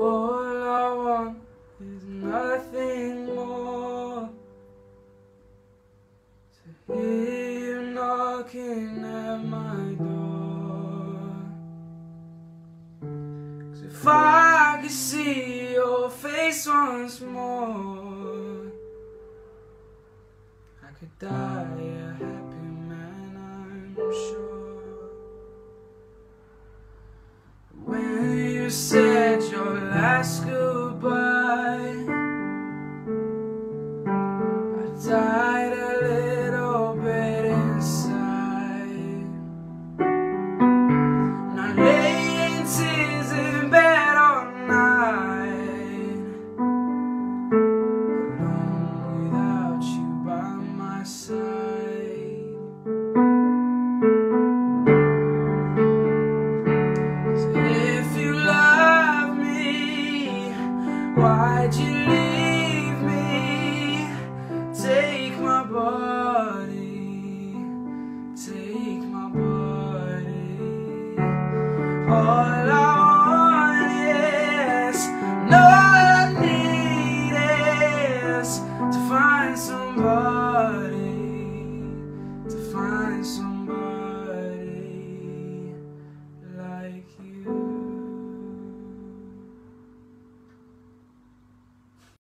All I want is nothing more. To hear you knocking at my door. Cause if I could see your face once more, I could die a happy man, I'm sure. When you your last goodbye, I died Why'd you leave me? Take my body, take my body. All I want is, all I need is to find somebody.